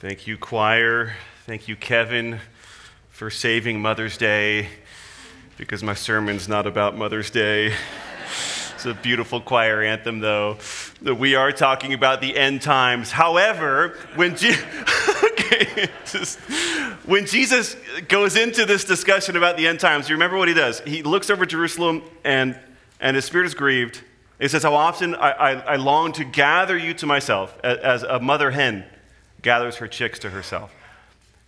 Thank you, choir. Thank you, Kevin, for saving Mother's Day because my sermon's not about Mother's Day. It's a beautiful choir anthem, though. We are talking about the end times. However, when, Je- okay, just, when Jesus goes into this discussion about the end times, you remember what he does? He looks over Jerusalem and, and his spirit is grieved. He says, How often I, I, I long to gather you to myself as, as a mother hen gathers her chicks to herself.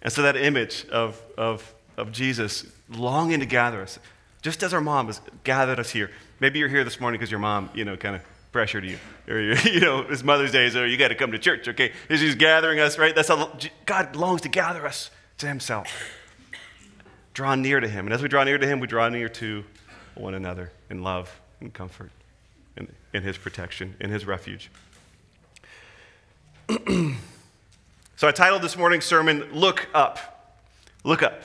And so that image of, of, of Jesus longing to gather us, just as our mom has gathered us here. Maybe you're here this morning because your mom, you know, kind of pressured you. Or, you know, it's Mother's Day, so you got to come to church, okay? She's gathering us, right? That's how God longs to gather us to himself. Draw near to him. And as we draw near to him, we draw near to one another in love and comfort, in, in his protection, in his refuge. So I titled this morning's sermon, Look Up. Look Up.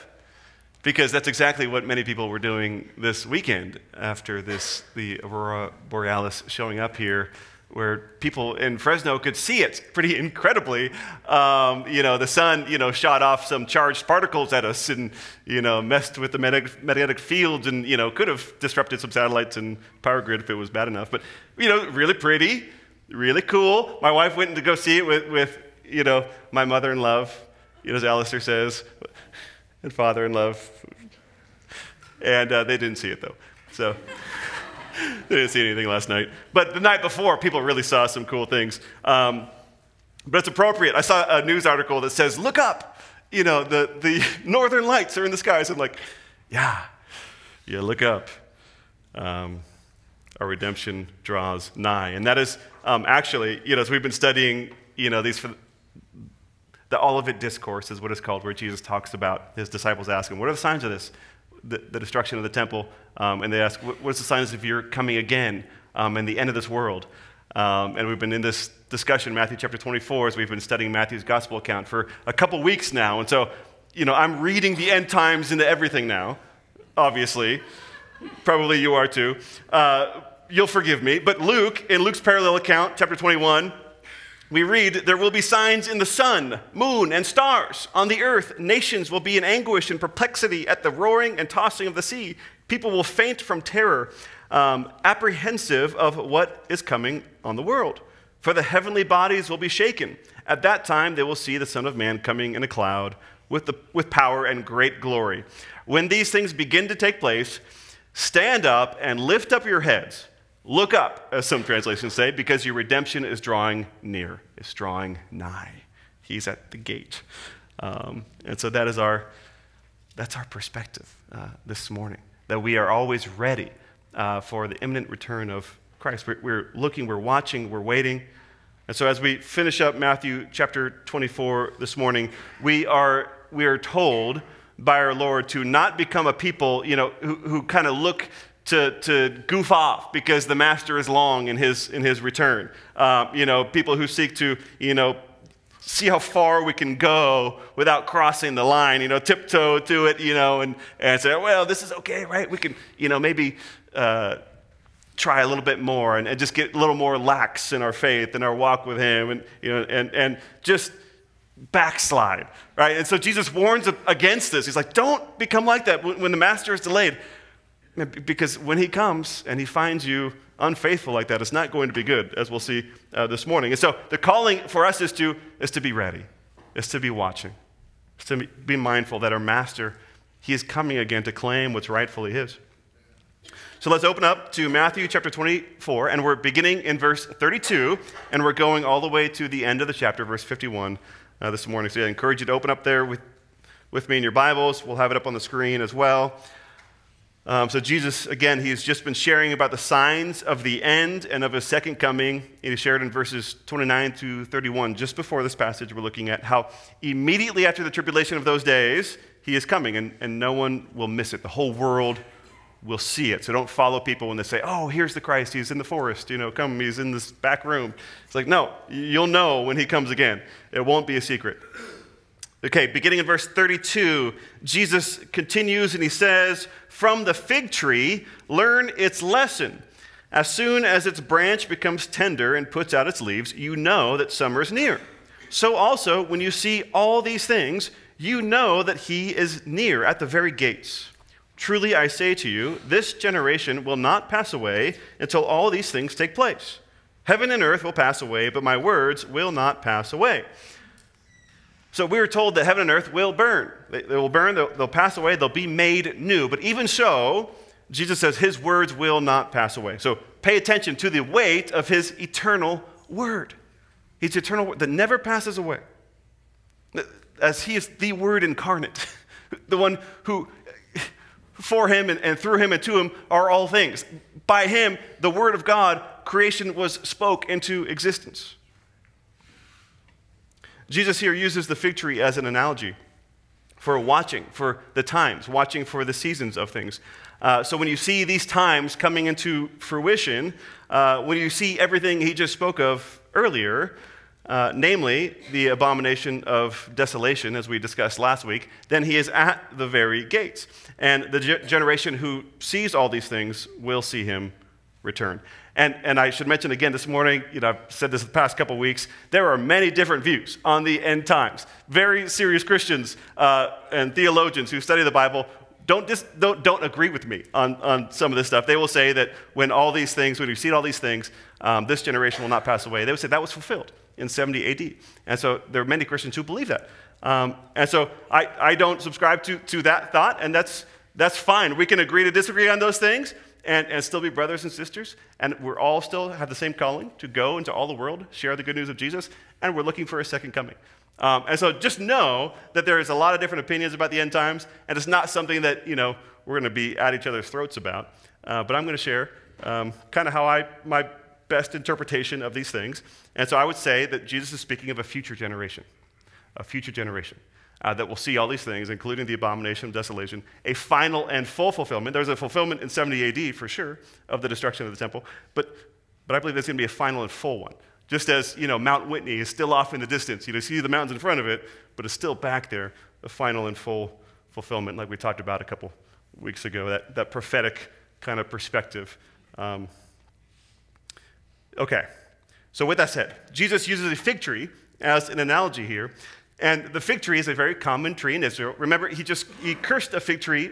Because that's exactly what many people were doing this weekend after this, the Aurora Borealis showing up here, where people in Fresno could see it pretty incredibly. Um, you know, the sun, you know, shot off some charged particles at us and, you know, messed with the magnetic, fields and, you know, could have disrupted some satellites and power grid if it was bad enough. But, you know, really pretty, really cool. My wife went to go see it with, with you know, my mother in love, you know, as Alistair says, and father in love. And uh, they didn't see it, though. So they didn't see anything last night. But the night before, people really saw some cool things. Um, but it's appropriate. I saw a news article that says, look up, you know, the, the northern lights are in the skies. I'm like, yeah, yeah, look up. Um, our redemption draws nigh. And that is um, actually, you know, as we've been studying, you know, these for the Olivet Discourse is what it's called, where Jesus talks about his disciples asking, What are the signs of this? The, the destruction of the temple. Um, and they ask, What's the signs of your coming again um, and the end of this world? Um, and we've been in this discussion, Matthew chapter 24, as we've been studying Matthew's gospel account for a couple weeks now. And so, you know, I'm reading the end times into everything now, obviously. Probably you are too. Uh, you'll forgive me. But Luke, in Luke's parallel account, chapter 21, we read, There will be signs in the sun, moon, and stars. On the earth, nations will be in anguish and perplexity at the roaring and tossing of the sea. People will faint from terror, um, apprehensive of what is coming on the world. For the heavenly bodies will be shaken. At that time, they will see the Son of Man coming in a cloud with, the, with power and great glory. When these things begin to take place, stand up and lift up your heads Look up, as some translations say, because your redemption is drawing near, it's drawing nigh. He's at the gate. Um, and so that is our, that's our perspective uh, this morning, that we are always ready uh, for the imminent return of Christ. We're, we're looking, we're watching, we're waiting. And so as we finish up Matthew chapter 24 this morning, we are, we are told by our Lord to not become a people, you know, who, who kind of look to, to goof off because the master is long in his, in his return. Uh, you know, people who seek to, you know, see how far we can go without crossing the line, you know, tiptoe to it, you know, and, and say, well, this is okay, right? We can, you know, maybe uh, try a little bit more and, and, just get a little more lax in our faith and our walk with Him and, you know, and, and just backslide, right? And so Jesus warns against this. He's like, don't become like that when the master is delayed. Because when he comes and he finds you unfaithful like that, it's not going to be good, as we'll see uh, this morning. And so the calling for us is to, is to be ready, is to be watching, is to be mindful that our master, he is coming again to claim what's rightfully his. So let's open up to Matthew chapter 24, and we're beginning in verse 32, and we're going all the way to the end of the chapter, verse 51, uh, this morning. So I encourage you to open up there with, with me in your Bibles. We'll have it up on the screen as well. Um, so, Jesus, again, he's just been sharing about the signs of the end and of his second coming. He shared in verses 29 to 31, just before this passage, we're looking at how immediately after the tribulation of those days, he is coming, and, and no one will miss it. The whole world will see it. So, don't follow people when they say, oh, here's the Christ, he's in the forest, you know, come, he's in this back room. It's like, no, you'll know when he comes again. It won't be a secret. Okay, beginning in verse 32, Jesus continues and he says, From the fig tree, learn its lesson. As soon as its branch becomes tender and puts out its leaves, you know that summer is near. so also when you see all these things, you know that he is near at the very gates. Truly I say to you, this generation will not pass away until all these things take place. Heaven and earth will pass away, but my words will not pass away. So we are told that heaven and earth will burn. They, they will burn, they'll, they'll pass away, they'll be made new. But even so, Jesus says his words will not pass away. So pay attention to the weight of his eternal word. His eternal word that never passes away. As he is the word incarnate, the one who for him and, and, through him and to him are all things. By him, the word of God, creation was spoke into existence. Jesus here uses the fig tree as an analogy for watching for the times, watching for the seasons of things. Uh, so when you see these times coming into fruition, uh, when you see everything he just spoke of earlier, uh, namely the abomination of desolation, as we discussed last week, then he is at the very gates. And the ge- generation who sees all these things will see him return. And, and I should mention again this morning, you know, I've said this the past couple weeks, there are many different views on the end times. Very serious Christians uh, and theologians who study the Bible don't, dis, don't, don't agree with me on, on some of this stuff. They will say that when all these things, when you see all these things, um, this generation will not pass away. They would say that was fulfilled in 70 AD. And so there are many Christians who believe that. Um, and so I, I don't subscribe to, to that thought, and that's, that's fine. We can agree to disagree on those things and, and still be brothers and sisters, and we're all still have the same calling to go into all the world, share the good news of Jesus, and we're looking for a second coming. Um, and so just know that there is a lot of different opinions about the end times, and it's not something that, you know, we're going to be at each other's throats about. Uh, but I'm going to share um, kind of how I, my best interpretation of these things. And so I would say that Jesus is speaking of a future generation, a future generation. Uh, that will see all these things, including the abomination of desolation, a final and full fulfillment. There's a fulfillment in 70 AD for sure of the destruction of the temple, but, but I believe there's going to be a final and full one. Just as, you know, Mount Whitney is still off in the distance. You know, see the mountains in front of it, but it's still back there, a final and full fulfillment, like we talked about a couple weeks ago, that, that prophetic kind of perspective. Um, okay, so with that said, Jesus uses a fig tree as an analogy here. And the fig tree is a very common tree in Israel. Remember, he just he cursed a fig tree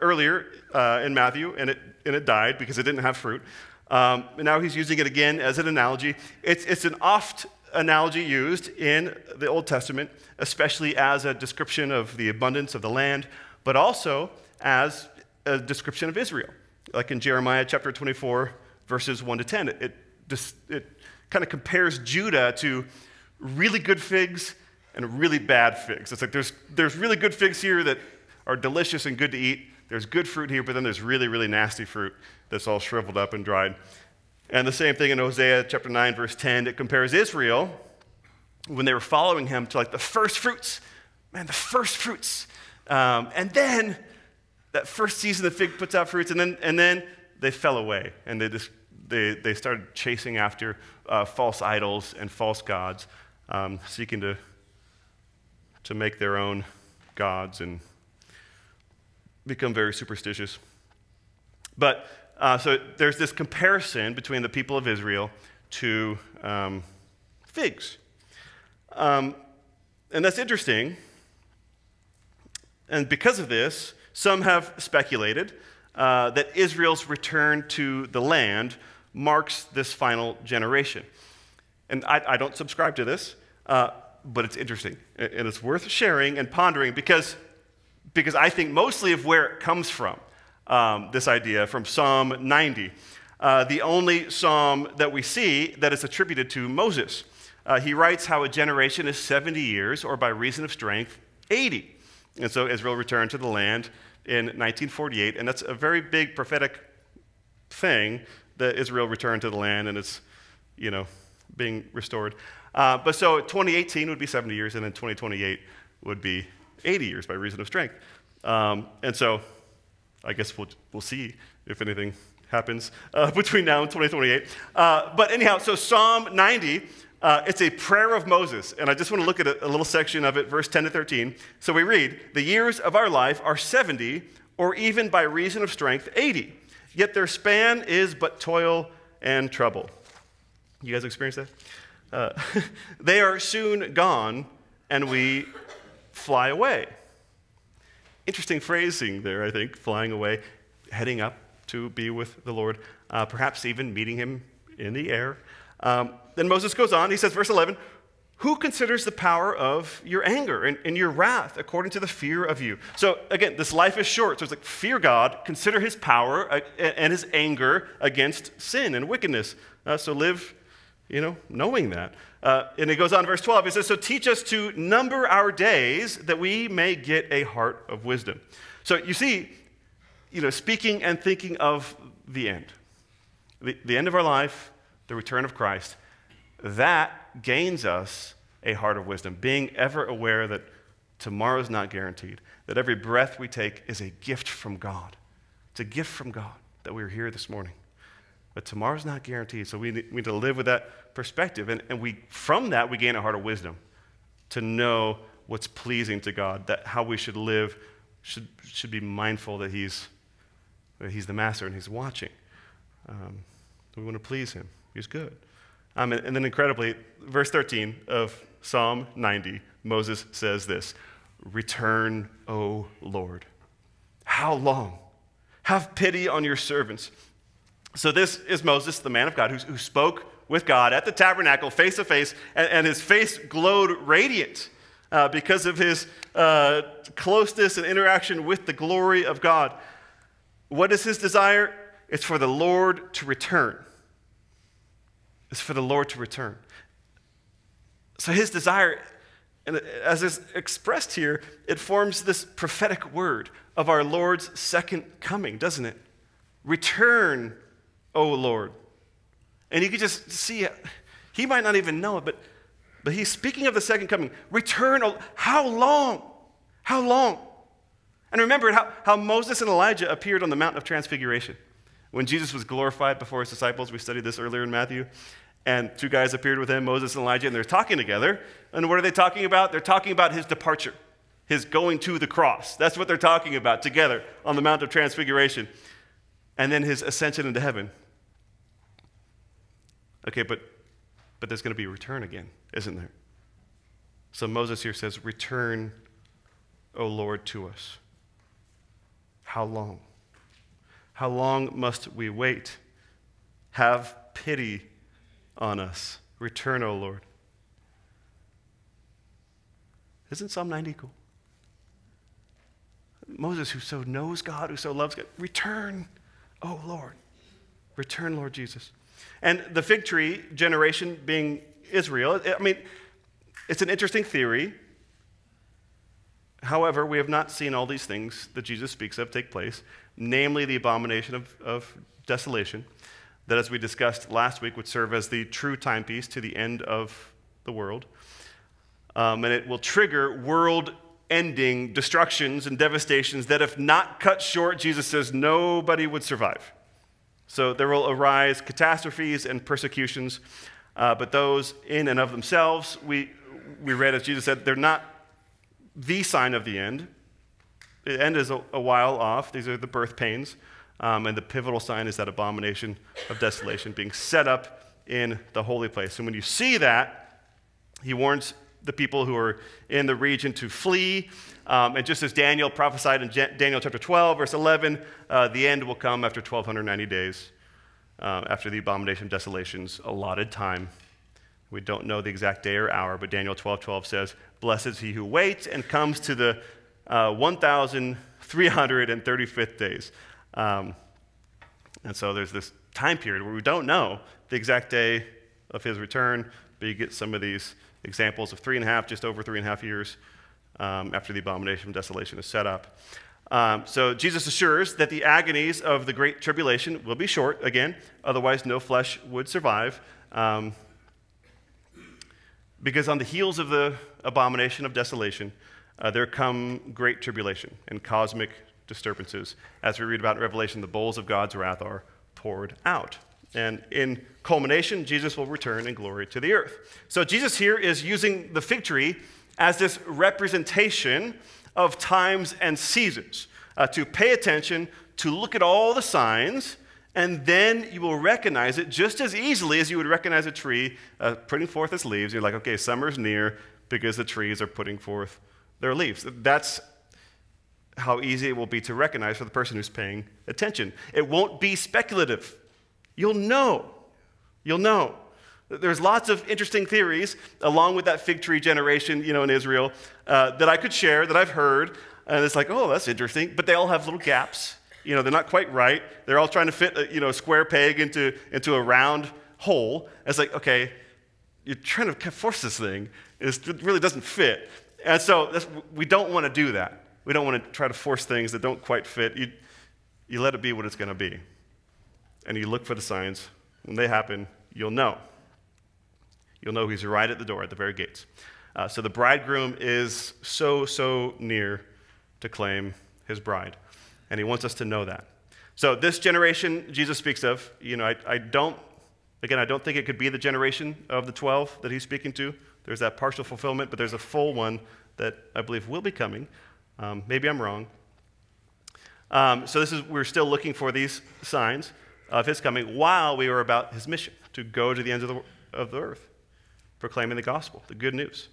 earlier uh, in Matthew, and it, and it died because it didn't have fruit. Um, now he's using it again as an analogy. It's, it's an oft analogy used in the Old Testament, especially as a description of the abundance of the land, but also as a description of Israel. Like in Jeremiah chapter 24, verses 1 to 10. It, it, it kind of compares Judah to really good figs and really bad figs. It's like there's, there's really good figs here that are delicious and good to eat. There's good fruit here, but then there's really, really nasty fruit that's all shriveled up and dried. And the same thing in Hosea chapter 9, verse 10. It compares Israel, when they were following him, to like the first fruits. Man, the first fruits. Um, and then that first season, the fig puts out fruits, and then, and then they fell away. And they, just, they, they started chasing after uh, false idols and false gods, um, seeking to, to make their own gods and become very superstitious. But uh, so there's this comparison between the people of Israel to um, figs. Um, and that's interesting. And because of this, some have speculated uh, that Israel's return to the land marks this final generation. And I, I don't subscribe to this, uh, but it's interesting. And it's worth sharing and pondering because, because I think mostly of where it comes from um, this idea from Psalm 90, uh, the only psalm that we see that is attributed to Moses. Uh, he writes how a generation is 70 years, or by reason of strength, 80. And so Israel returned to the land in 1948, and that's a very big prophetic thing that Israel returned to the land and it's, you know, being restored. Uh, but so 2018 would be 70 years, and then 2028 would be 80 years by reason of strength. Um, and so I guess we'll, we'll see if anything happens uh, between now and 2028. Uh, but anyhow, so Psalm 90, uh, it's a prayer of Moses. And I just want to look at a, a, little section of it, verse 10 to 13. So we read, The years of our life are 70, or even by reason of strength, 80. Yet their span is but toil and trouble. You guys experience that? Uh, they are soon gone and we fly away. Interesting phrasing there, I think, flying away, heading up to be with the Lord, uh, perhaps even meeting him in the air. Um, then Moses goes on, he says, verse 11, who considers the power of your anger and, and, your wrath according to the fear of you? So, again, this life is short. So it's like, fear God, consider his power uh, and his anger against sin and wickedness. Uh, so live, you know, knowing that. Uh, and it goes on, verse 12. It says, So teach us to number our days that we may get a heart of wisdom. So you see, you know, speaking and thinking of the end, the, the end of our life, the return of Christ, that gains us a heart of wisdom, being ever aware that tomorrow is not guaranteed, that every breath we take is a gift from God. It's a gift from God that we're here this morning. But tomorrow's not guaranteed, so we need, we need to live with that perspective. And, and we, from that, we gain a heart of wisdom to know what's pleasing to God, that how we should live should, should be mindful that he's, that he's the master and He's watching. Um, we want to please Him. He's good. Um, and, and then, incredibly, verse 13 of Psalm 90, Moses says this Return, O Lord. How long? Have pity on your servants. So, this is Moses, the man of God, who, who spoke with God at the tabernacle face to face, and his face glowed radiant uh, because of his uh, closeness and interaction with the glory of God. What is his desire? It's for the Lord to return. It's for the Lord to return. So, his desire, and as is expressed here, it forms this prophetic word of our Lord's second coming, doesn't it? Return O Lord. And you can just see. He might not even know it, but, but he's speaking of the second coming. Return, o, how long? How long? And remember how, how Moses and Elijah appeared on the Mount of Transfiguration. When Jesus was glorified before his disciples, we studied this earlier in Matthew, and two guys appeared with him, Moses and Elijah, and they're talking together. And what are they talking about? They're talking about his departure, his going to the cross. That's what they're talking about together on the Mount of Transfiguration. And then his ascension into heaven. Okay, but, but there's going to be return again, isn't there? So Moses here says, Return, O Lord, to us. How long? How long must we wait? Have pity on us. Return, O Lord. Isn't Psalm 90 cool? Moses, who so knows God, who so loves God, return, O Lord. Return, Lord Jesus. And the fig tree generation being Israel, I mean, it's an interesting theory. However, we have not seen all these things that Jesus speaks of take place, namely the abomination of, of desolation, that, as we discussed last week, would serve as the true timepiece to the end of the world. Um, and it will trigger world ending destructions and devastations that, if not cut short, Jesus says nobody would survive. So there will arise catastrophes and persecutions, uh, but those in and of themselves, we, we read, as Jesus said, they're not the sign of the end. The end is a, a while off. These are the birth pains. Um, and the pivotal sign is that abomination of desolation being set up in the holy place. And when you see that, he warns the people who are in the region to flee. Um, and just as Daniel prophesied in Daniel chapter 12, verse 11, uh, the end will come after 1290 days, uh, after the abomination of desolation's allotted time. We don't know the exact day or hour, but Daniel 12 12 says, Blessed is he who waits and comes to the uh, 1,335th days. Um, and so there's this time period where we don't know the exact day of his return, but you get some of these examples of three and a half, just over three and a half years um, after the abomination of desolation is set up. Um, so Jesus assures that the agonies of the great tribulation will be short again, otherwise, no flesh would survive. Um, because on the heels of the abomination of desolation, uh, there come great tribulation and cosmic disturbances. As we read about in Revelation, the bowls of God's wrath are poured out. And in culmination, Jesus will return in glory to the earth. So Jesus here is using the fig tree as this representation of times and seasons uh, to pay attention, to look at all the signs, And then you will recognize it just as easily as you would recognize a tree uh, putting forth its leaves. You're like, okay, summer's near because the trees are putting forth their leaves. That's how easy it will be to recognize for the person who's paying attention. It won't be speculative. You'll know. You'll know. There's lots of interesting theories along with that fig tree generation, you know, in Israel uh, that I could share that I've heard, and it's like, oh, that's interesting. But they all have little gaps. You know, they're not quite right. They're all trying to fit, a, you know, a square peg into into a round hole. it's like, okay, you're trying to force this thing. It really doesn't fit. And so we don't want to do that. We don't want to try to force things that don't quite fit. You, you let it be what it's going to be. And you look for the signs. When they happen, you'll know. You'll know he's right at the door, at the very gates. Uh, so the bridegroom is so, so near to claim his bride. And he wants us to know that. So this generation Jesus speaks of, you know, I, I don't, again, I don't think it could be the generation of the 12 that he's speaking to. There's that partial fulfillment, but there's a full one that I believe will be coming. Um, maybe I'm wrong. Um, so this is we're still looking for these signs of his coming while we were about his mission to go to the ends of the, of the earth, proclaiming the gospel, the good news.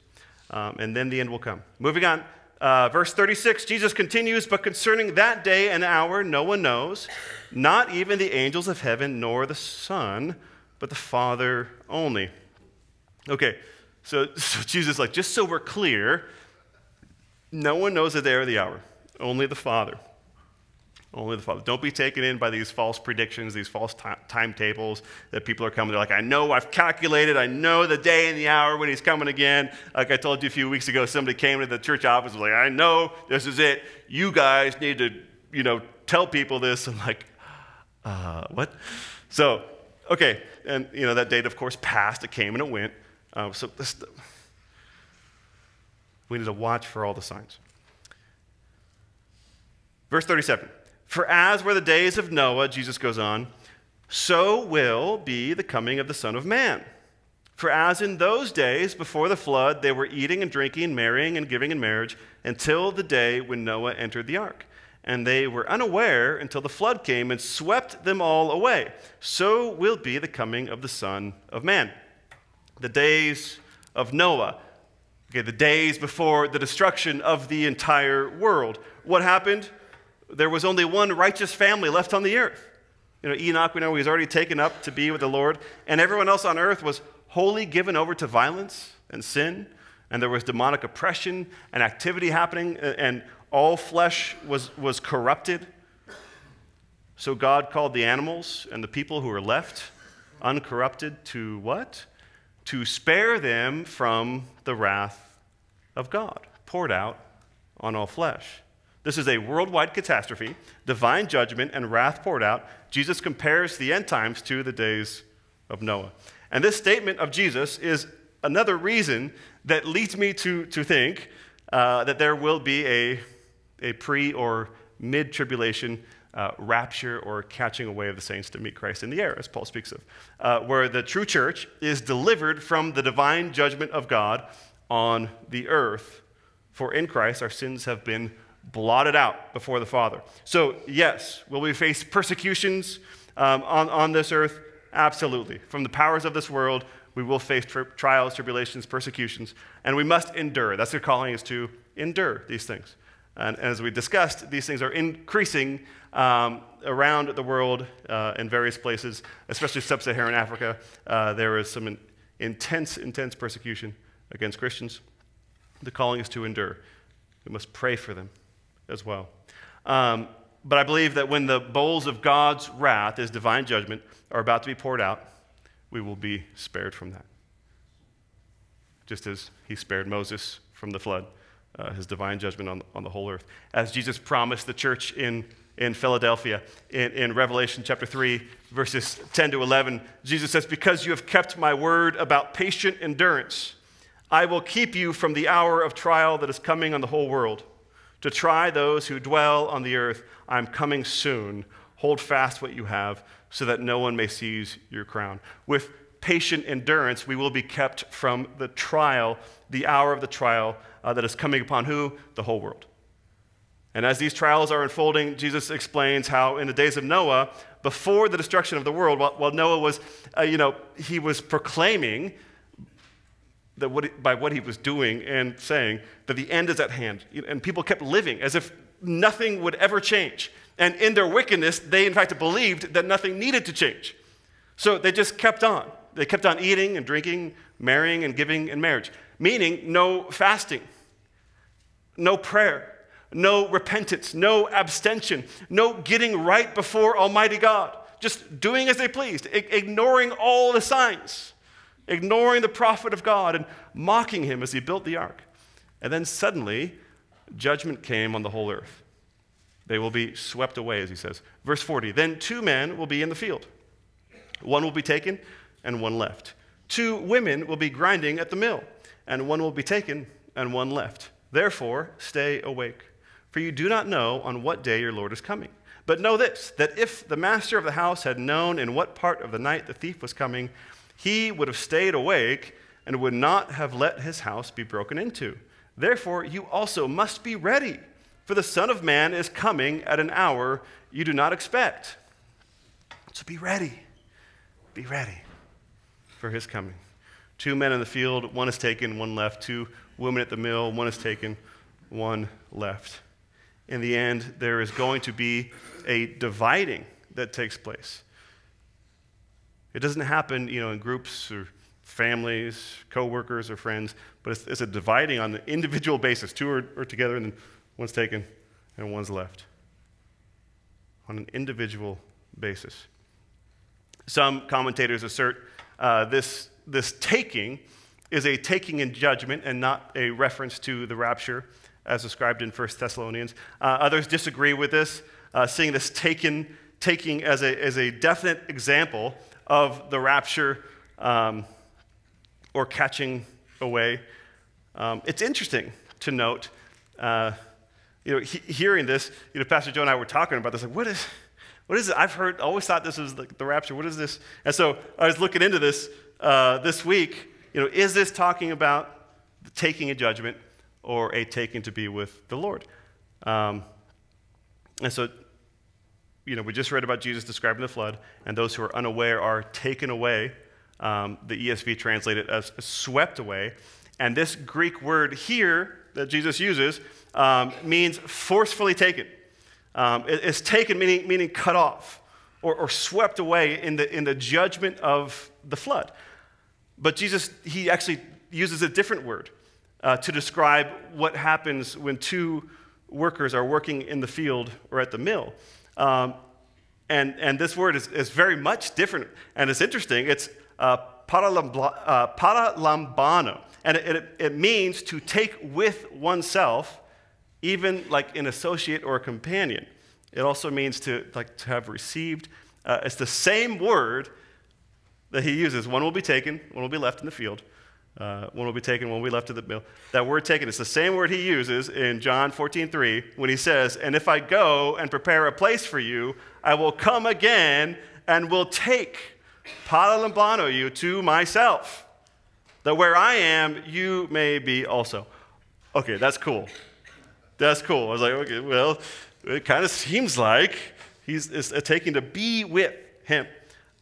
Um, and then the end will come. Moving on, uh, verse 36, Jesus continues, but concerning that day and hour, no one knows, not even the angels of heaven, nor the Son, but the Father only. Okay, so, so Jesus, like, just so we're clear, no one knows the day or the hour, only the Father. Only the Father. Don't be taken in by these false predictions, these false timetables that people are coming. They're like, I know, I've calculated, I know the day and the hour when He's coming again. Like I told you a few weeks ago, somebody came to the church office and was like, I know this is it. You guys need to, you know, tell people this. I'm like, uh, what? So, okay. And, you know, that date, of course, passed. It came and it went. Uh, so this, we need to watch for all the signs. Verse 37 For as were the days of Noah, Jesus goes on, so will be the coming of the Son of Man. For as in those days before the flood, they were eating and drinking, and marrying and giving in marriage, until the day when Noah entered the ark. And they were unaware until the flood came and swept them all away. So will be the coming of the Son of Man. The days of Noah Okay, the days before the destruction of the entire world. What happened? There was only one righteous family left on the earth. You know, Enoch, we know he was already taken up to be with the Lord, and everyone else on earth was wholly given over to violence and sin, and there was demonic oppression and activity happening, and all flesh was, was corrupted. So God called the animals and the people who were left uncorrupted to what? to spare them from the wrath of God poured out on all flesh. This is a worldwide catastrophe, divine judgment, and wrath poured out. Jesus compares the end times to the days of Noah. And this statement of Jesus is another reason that leads me to, to think uh, that there will be a, a pre or mid tribulation uh, rapture or catching away of the saints to meet Christ in the air, as Paul speaks of, uh, where the true church is delivered from the divine judgment of God on the earth. For in Christ our sins have been blotted out before the Father. So, yes, will we face persecutions um, on, on this earth? Absolutely. From the powers of this world, we will face tri- trials, tribulations, persecutions, and we must endure. That's their calling is to endure these things. And as we discussed, these things are increasing um, around the world uh, in various places, especially sub Saharan Africa. Uh, there is some in, intense, intense persecution against Christians. The calling is to endure. We must pray for them as well. Um, but I believe that when the bowls of God's wrath, his divine judgment, are about to be poured out, we will be spared from that. Just as he spared Moses from the flood uh, his divine judgment on, on the whole earth. As Jesus promised the church in, in Philadelphia in, in Revelation chapter 3, verses 10 to 11, Jesus says, Because you have kept my word about patient endurance, I will keep you from the hour of trial that is coming on the whole world. To try those who dwell on the earth, I'm coming soon. Hold fast what you have, so that no one may seize your crown. With patient endurance, we will be kept from the trial, the hour of the trial uh, that is coming upon who? The whole world. And as these trials are unfolding, Jesus explains how in the days of Noah, before the destruction of the world, while, while Noah was, uh, you know, he was proclaiming that what, by what he was doing and saying that the end is at hand. And people kept living as if nothing would ever change. And in their wickedness, they in fact believed that nothing needed to change. So they just kept on. They kept on eating and drinking, marrying and giving in marriage, meaning no fasting, no prayer, no repentance, no abstention, no getting right before Almighty God, just doing as they pleased, ignoring all the signs, ignoring the prophet of God and mocking him as he built the ark. And then suddenly, judgment came on the whole earth. They will be swept away, as he says. Verse 40 Then two men will be in the field, one will be taken and one left. Two women will be grinding at the mill, and one will be taken and one left. Therefore, stay awake, for you do not know on what day your Lord is coming. But know this that if the master of the house had known in what part of the night the thief was coming, he would have stayed awake and would not have let his house be broken into. Therefore, you also must be ready, for the Son of Man is coming at an hour you do not expect. So be ready. Be ready for his coming. Two men in the field, one is taken, one left. Two women at the mill, one is taken, one left. In the end, there is going to be a dividing that takes place. It doesn't happen, you know, in groups or families, coworkers, or friends, but it's, it's a dividing on an individual basis. Two are, are together, and then one's taken and one's left. On an individual basis. Some commentators assert uh, this, this taking is a taking in judgment and not a reference to the rapture as described in 1 Thessalonians. Uh, others disagree with this, uh, seeing this taken, taking as a, as a definite example of the rapture um, or catching away. Um, it's interesting to note, uh, you know, he, hearing this, you know, Pastor Joe and I were talking about this, like, what is, what is it? I've heard, always thought this was the, the rapture. What is this? And so I was looking into this uh, this week. You know, is this talking about taking a judgment or a taking to be with the Lord? Um, and so, you know, we just read about Jesus describing the flood, and those who are unaware are taken away. Um, the ESV translated as swept away. And this Greek word here that Jesus uses um, means forcefully taken. Um, it, it's taken, meaning, meaning cut off or, or swept away in the, in the judgment of the flood. But Jesus, he actually uses a different word uh, to describe what happens when two workers are working in the field or at the mill. Um, and, and this word is, is very much different. And it's interesting. It's uh, paralambano. And it, it, it means to take with oneself even like an associate or a companion. It also means to, like, to have received. Uh, it's the same word that he uses. One will be taken, one will be left in the field. Uh, one will be taken, one will be left in the mill. That word taken is the same word he uses in John 14, 3, when he says, And if I go and prepare a place for you, I will come again and will take paralambano you to myself, that where I am, you may be also. Okay, that's cool. That's cool. I was like, okay, well, it kind of seems like he's taking to be with him.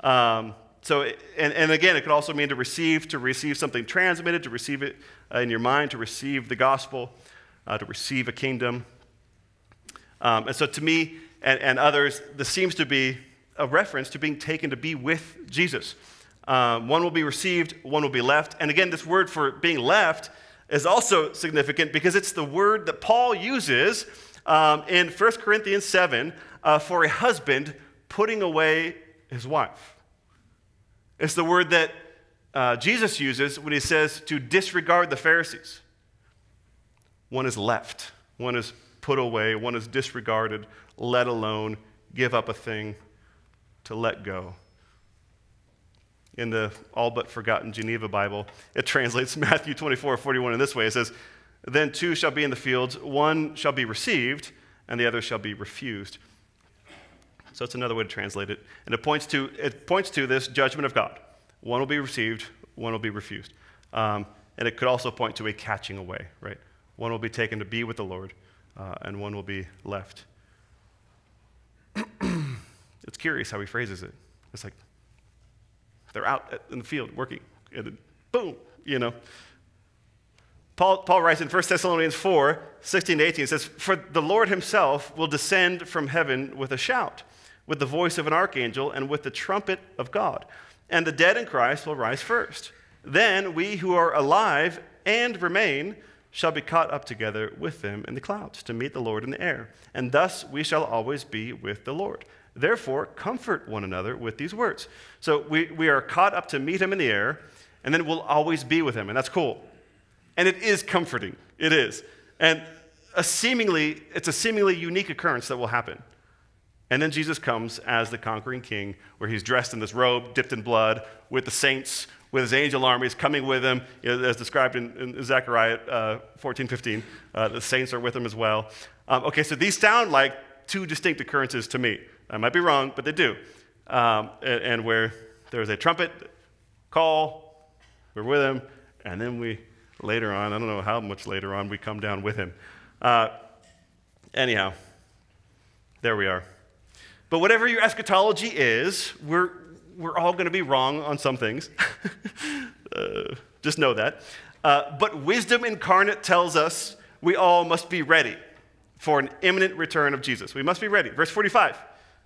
Um, so, and, and again, it could also mean to receive, to receive something transmitted, to receive it uh, in your mind, to receive the gospel, uh, to receive a kingdom. Um, and so, to me and, and, others, this seems to be a reference to being taken to be with Jesus. Um, one will be received, one will be left. And again, this word for being left is also significant because it's the word that Paul uses um, in 1 Corinthians 7 uh, for a husband putting away his wife. It's the word that uh, Jesus uses when he says to disregard the Pharisees. One is left, one is put away, one is disregarded, let alone, give up a thing, to let go in the all but forgotten Geneva Bible, it translates Matthew 24, 41 in this way. It says, Then two shall be in the fields, one shall be received, and the other shall be refused. So it's another way to translate it. And it points to, it points to this judgment of God. One will be received, one will be refused. Um, and it could also point to a catching away, right? One will be taken to be with the Lord, uh, and one will be left. it's curious how he phrases it. It's like they're out in the field working, and then boom, you know. Paul, Paul writes in 1 Thessalonians 4 16 to 18, it says, For the Lord himself will descend from heaven with a shout, with the voice of an archangel, and with the trumpet of God. And the dead in Christ will rise first. Then we who are alive and remain shall be caught up together with them in the clouds to meet the Lord in the air. And thus we shall always be with the Lord. Therefore, comfort one another with these words. So we, we are caught up to meet him in the air, and then we'll always be with him. And that's cool. And it is comforting. It is. And a seemingly, it's a seemingly unique occurrence that will happen. And then Jesus comes as the conquering king, where he's dressed in this robe, dipped in blood, with the saints, with his angel armies coming with him, as described in, in Zechariah uh, 14, 15. Uh, the saints are with him as well. Um, okay, so these sound like two distinct occurrences to me. I might be wrong, but they do. Um, and, and, where there's a trumpet call, we're with him, and then we, later on, I don't know how much later on, we come down with him. Uh, anyhow, there we are. But whatever your eschatology is, we're, we're all going to be wrong on some things. uh, just know that. Uh, but wisdom incarnate tells us we all must be ready for an imminent return of Jesus. We must be ready. Verse 45.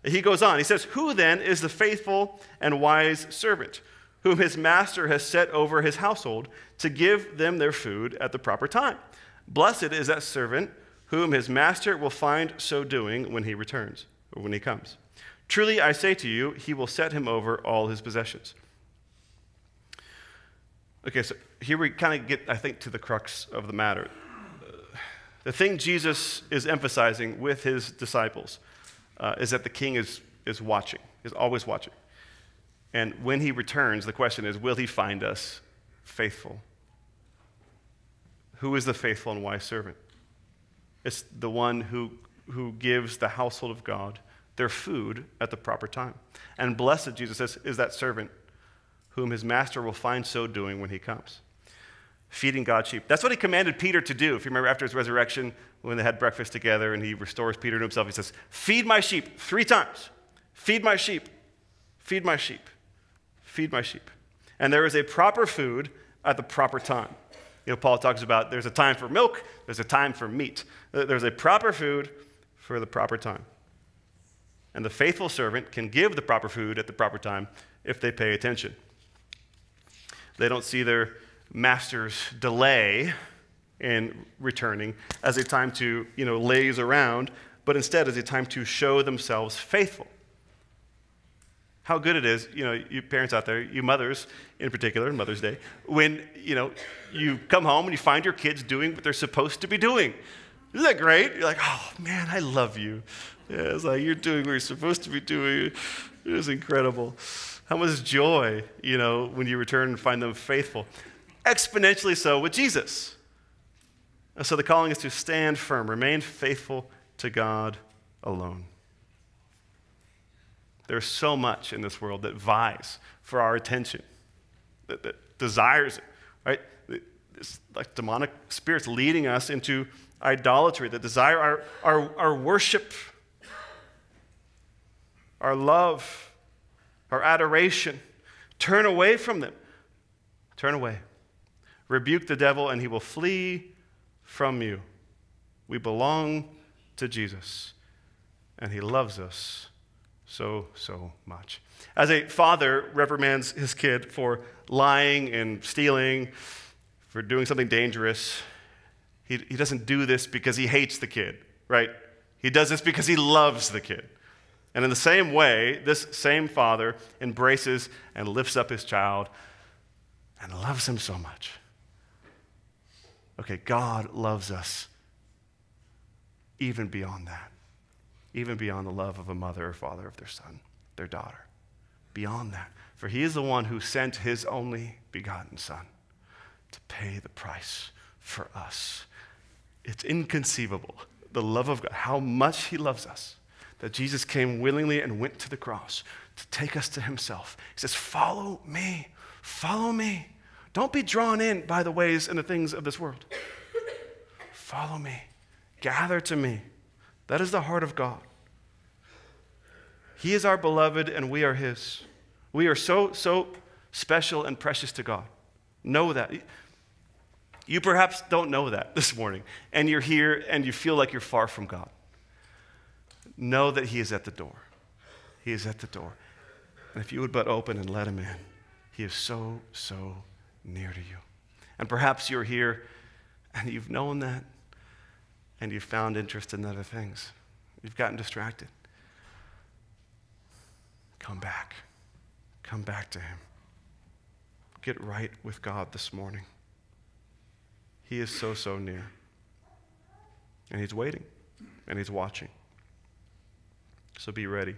He goes on. He says, Who then is the faithful and wise servant whom his master has set over his household to give them their food at the proper time? Blessed is that servant whom his master will find so doing when he returns or when he comes. Truly, I say to you, he will set him over all his possessions. Okay, so here we kind of get, I think, to the crux of the matter. The thing Jesus is emphasizing with his disciples uh, is that the king is, is watching, is always watching. And when he returns, the question is will he find us faithful? Who is the faithful and wise servant? It's the one who, who gives the household of God their food at the proper time. And blessed, Jesus says, is that servant whom his master will find so doing when he comes. Feeding God's sheep. That's what he commanded Peter to do. If you remember after his resurrection, when they had breakfast together and he restores Peter to himself, he says, Feed my sheep three times. Feed my sheep. Feed my sheep. Feed my sheep. And there is a proper food at the proper time. You know, Paul talks about there's a time for milk, there's a time for meat. There's a proper food for the proper time. And the faithful servant can give the proper food at the proper time if they pay attention. They don't see their master's delay in returning as a time to, you know, laze around, but instead as a time to show themselves faithful. How good it is, you know, you parents out there, you mothers in particular, Mother's Day, when, you know, you come home and you find your kids doing what they're supposed to be doing. Isn't that great? You're like, oh man, I love you. Yeah, it's like you're doing what you're supposed to be doing. It is incredible. How much joy, you know, when you return and find them faithful. Exponentially so with Jesus. So the calling is to stand firm, remain faithful to God alone. There's so much in this world that vies for our attention, that, that desires it, right? It's like demonic spirits leading us into idolatry, that desire our, our, our worship, our love, our adoration. Turn away from them. Turn away. Rebuke the devil, and he will flee from you. We belong to Jesus, and he loves us so, so much. As a father reprimands his kid for lying and stealing, for doing something dangerous, he, he doesn't do this because he hates the kid, right? He does this because he loves the kid. And in the same way, this same father embraces and lifts up his child and loves him so much. Okay, God loves us even beyond that, even beyond the love of a mother or father of their son, their daughter. Beyond that. For he is the one who sent his only begotten son to pay the price for us. It's inconceivable, the love of God, how much he loves us that Jesus came willingly and went to the cross to take us to himself. He says, Follow me, follow me. Don't be drawn in by the ways and the things of this world. Follow me. Gather to me. That is the heart of God. He is our beloved, and we are His. We are so, so special and precious to God. Know that. You perhaps don't know that this morning, and you're here and you feel like you're far from God. Know that He is at the door. He is at the door. And if you would but open and let Him in, He is so, so near to you. And perhaps you're here and you've known that and you've found interest in other things. You've gotten distracted. Come back. Come back to Him. Get right with God this morning. He is so, so near. And He's waiting and He's watching. So be ready.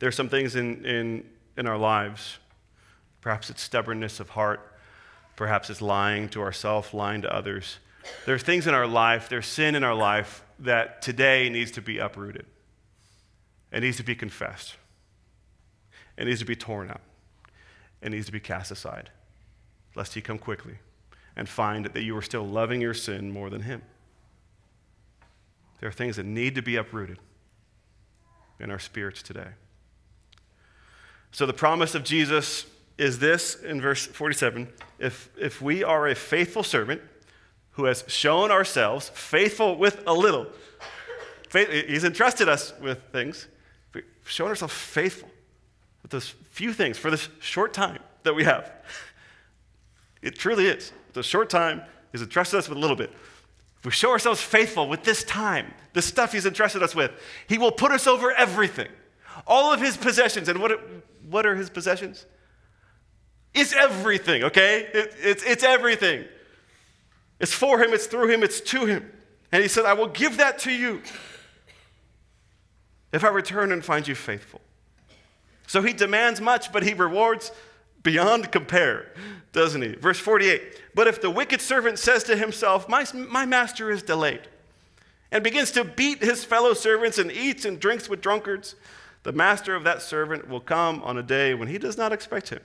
There are some things in, in, in our lives. Perhaps it's stubbornness of heart. Perhaps it's lying to ourselves, lying to others. There are things in our life, there's sin in our life that today needs to be uprooted. It needs to be confessed. It needs to be torn out. It needs to be cast aside, lest he come quickly and find that you are still loving your sin more than him. There are things that need to be uprooted in our spirits today. So the promise of Jesus is this in verse 47 if, if we are a faithful servant who has shown ourselves faithful with a little, faith, he's entrusted us with things, We've shown ourselves faithful with those few things for this short time that we have. It truly is. The short time, he's entrusted us with a little bit. If we show ourselves faithful with this time, the stuff he's entrusted us with, he will put us over everything. All of his possessions. And what, what are his possessions? It's everything, okay? It, it's, it's everything. It's for him, it's through him, it's to him. And he said, I will give that to you if I return and find you faithful. So he demands much, but he rewards beyond compare, doesn't he? Verse 48 But if the wicked servant says to himself, My, my master is delayed, and begins to beat his fellow servants and eats and drinks with drunkards, the master of that servant will come on a day when he does not expect him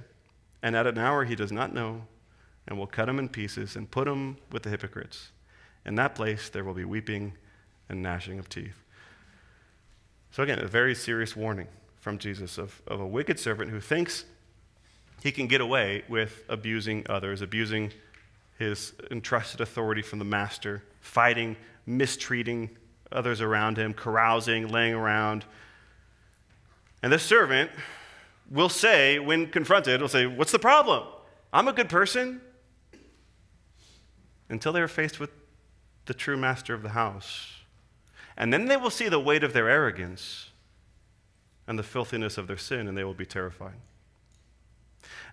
and at an hour he does not know, and will cut him in pieces and put him with the hypocrites. In that place there will be weeping and gnashing of teeth. So, again, a very serious warning from Jesus of, of a wicked servant who thinks he can get away with abusing others, abusing his entrusted authority from the master, fighting, mistreating others around him, carousing, laying around. And this servant will say, when confronted, will say, What's the problem? I'm a good person. Until they are faced with the true master of the house. And then they will see the weight of their arrogance and the filthiness of their sin, and they will be terrified.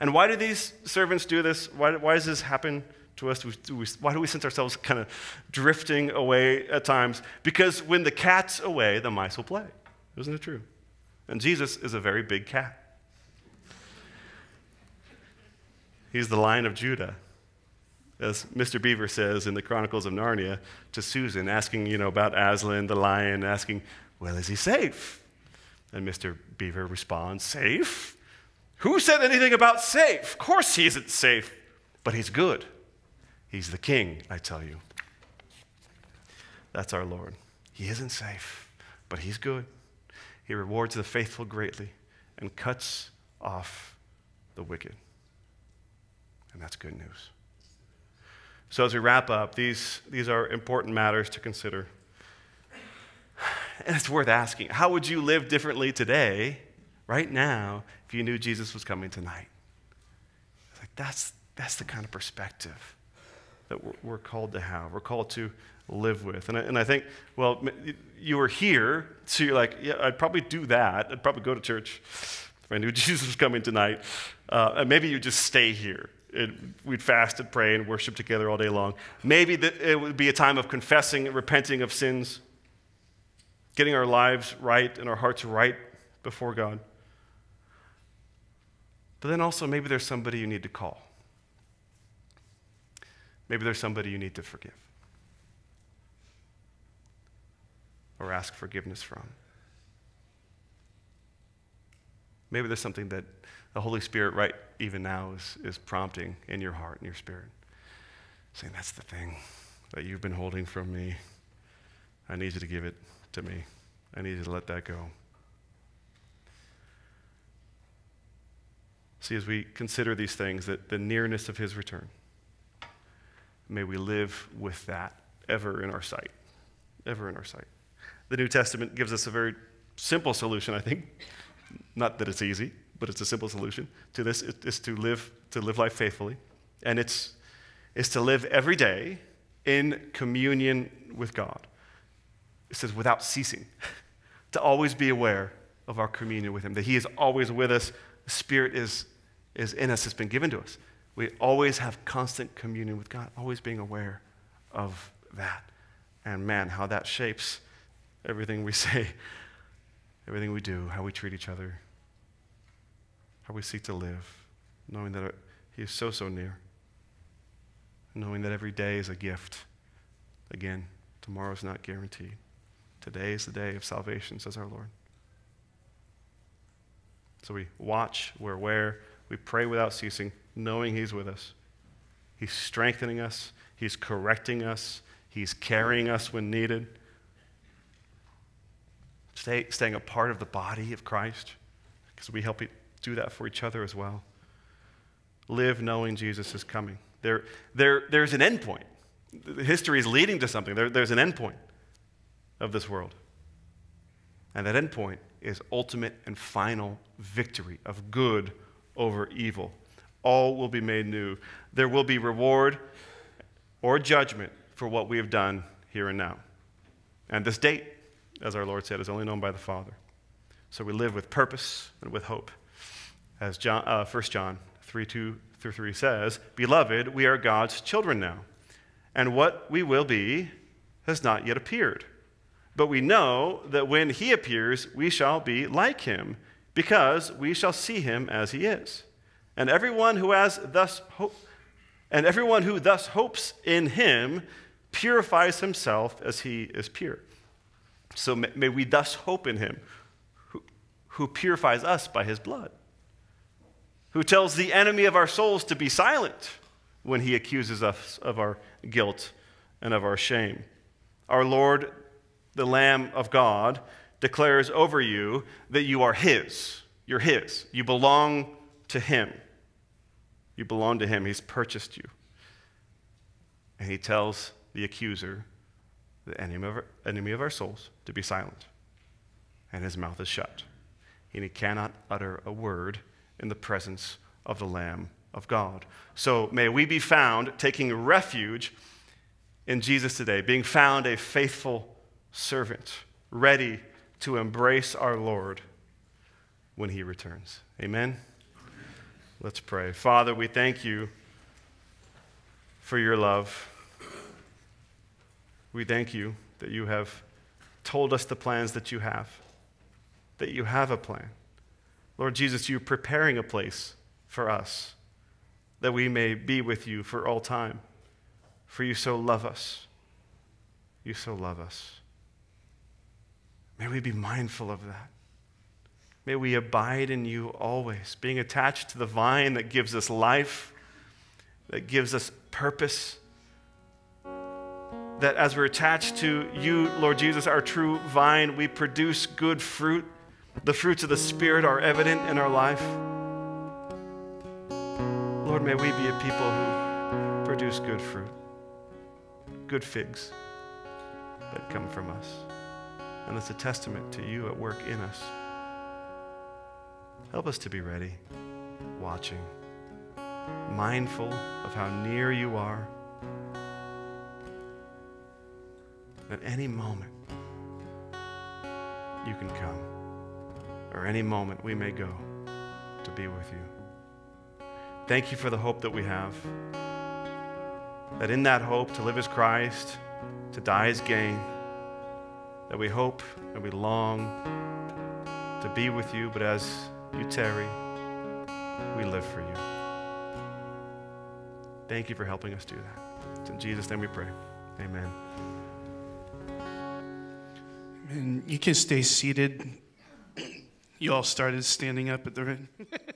And why do these servants do this? Why, why does this happen to us? Why do we sense ourselves kind of drifting away at times? Because when the cat's away, the mice will play. Isn't it true? And Jesus is a very big cat. He's the Lion of Judah. As Mr. Beaver says in the Chronicles of Narnia to Susan, asking, you know, about Aslan, the lion, asking, well, is he safe? And Mr. Beaver responds, safe? Who said anything about safe? Of course he isn't safe, but he's good. He's the king, I tell you. That's our Lord. He isn't safe, but he's good. He rewards the faithful greatly and cuts off the wicked. And that's good news. So, as we wrap up, these, these are important matters to consider. And it's worth asking how would you live differently today, right now, if you knew Jesus was coming tonight? It's like, that's, that's the kind of perspective that we're, we're called to have. We're called to live with. And I, and I think, well, you were here, so you're like, yeah, I'd probably do that. I'd probably go to church if I knew Jesus was coming tonight. Uh, and maybe you just stay here it, we'd fast and pray and worship together all day long. Maybe the, it would be a time of confessing and repenting of sins, getting our lives right and our hearts right before God. But then also, maybe there's somebody you need to call. Maybe there's somebody you need to forgive or ask forgiveness from. Maybe there's something that the Holy Spirit, right even now, is, is prompting in your heart and your spirit. Saying, That's the thing that you've been holding from me. I need you to give it to me. I need you to let that go. See, as we consider these things, that the nearness of his return, may we live with that ever in our sight. Ever in our sight. The New Testament gives us a very simple solution, I think. Not that it's easy, but it's a simple solution to this is to live to live life faithfully. And it's is to live every day in communion with God. It says without ceasing. to always be aware of our communion with him, that he is always with us. The Spirit is, is in us, it's been given to us. We always have constant communion with God, always being aware of that. And man, how that shapes everything we say, everything we do, how we treat each other, how we seek to live, knowing that He is so, so near, knowing that every day is a gift. Again, tomorrow is not guaranteed. Today is the day of salvation, says our Lord. So we watch, we're aware, we pray without ceasing, knowing He's with us. He's strengthening us, He's correcting us, He's carrying us when needed. Stay, staying a part of the body of Christ, because we help do that for each other as well. Live knowing Jesus is coming. There, there, there's an end point. History is leading to something. There, there's an end point of this world. And that end point is ultimate and final victory of good over evil. All will be made new. There will be reward or judgment for what we have done here and now. And this date, as our Lord said, is only known by the Father. So we live with purpose and with hope. As John, uh, 1 John 3 2 through 3 says, Beloved, we are God's children now, and what we will be has not yet appeared. But we know that when he appears, we shall be like him, because we shall see him as he is. And everyone who has thus hope, and everyone who thus hopes in him purifies himself as he is pure. So may, we thus hope in him, who, who purifies us by his blood, who tells the enemy of our souls to be silent when he accuses us of our guilt and of our shame. Our Lord the Lamb of God, declares over you that you are His. You're His. You belong to Him. You belong to Him. He's purchased you. And He tells the accuser, the enemy of our, enemy of our souls, to be silent. And his mouth is shut. And he cannot utter a word in the presence of the Lamb of God. So may we be found taking refuge in Jesus today, being found a faithful servant, ready to embrace our Lord when he returns. Amen? Let's pray. Father, we thank you for your love. We thank you that you have told us the plans that you have, that you have a plan. Lord Jesus, you're preparing a place for us that we may be with you for all time. For you so love us. You so love us. May we be mindful of that. May we abide in you always, being attached to the vine that gives us life, that gives us purpose. That as we're attached to you, Lord Jesus, our true vine, we produce good fruit. The fruits of the Spirit are evident in our life. Lord, may we be a people who produce good fruit, good figs that come from us. And it's a testament to you at work in us. Help us to be ready, watching, mindful of how near you are. At any moment, you can come, or any moment we may go to be with you. Thank you for the hope that we have. That in that hope, to live as Christ, to die as gain that we hope and we long to be with you, but as you tarry, we live for you. Thank you for helping us do that. It's in Jesus' name we pray. Amen. And you can stay seated. You all started standing up at the end.